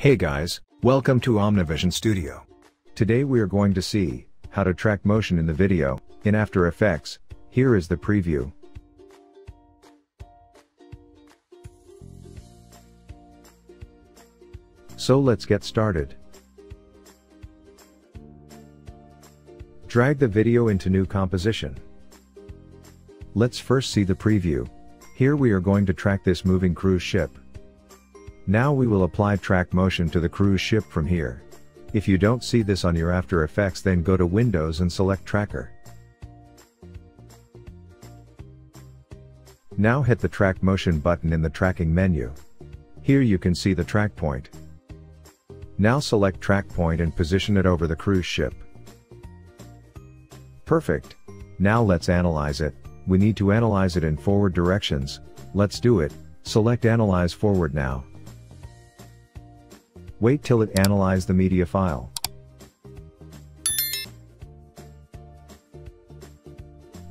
Hey guys, welcome to Omnivision Studio. Today we are going to see how to track motion in the video in After Effects. Here is the preview. So let's get started. Drag the video into new composition. Let's first see the preview. Here we are going to track this moving cruise ship. Now we will apply track motion to the cruise ship from here. If you don't see this on your After Effects then go to Windows and select Tracker. Now hit the track motion button in the tracking menu. Here you can see the track point. Now select track point and position it over the cruise ship. Perfect. Now let's analyze it, we need to analyze it in forward directions, let's do it, select analyze forward now. Wait till it analyze the media file.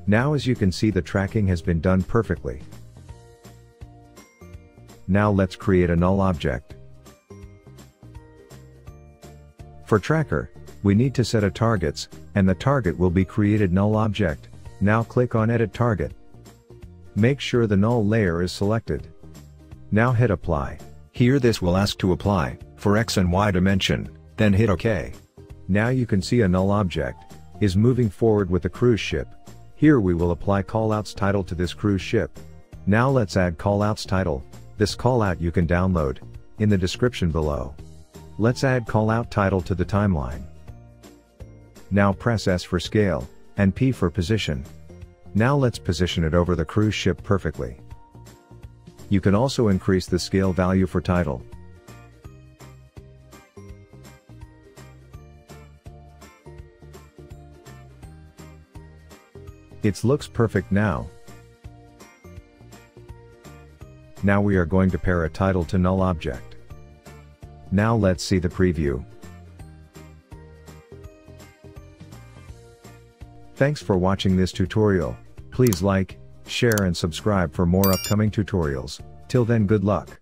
Now as you can see the tracking has been done perfectly. Now let's create a null object. For tracker, we need to set a targets, and the target will be created null object. Now click on edit target. Make sure the null layer is selected. Now hit apply. Here this will ask to apply, for X and Y dimension, then hit OK. Now you can see a null object, is moving forward with the cruise ship. Here we will apply callouts title to this cruise ship. Now let's add callouts title, this callout you can download, in the description below. Let's add callout title to the timeline. Now press S for scale, and P for position. Now let's position it over the cruise ship perfectly. You can also increase the scale value for title. It looks perfect now. Now we are going to pair a title to null object. Now let's see the preview. Thanks for watching this tutorial, please like, share and subscribe for more upcoming tutorials, till then good luck.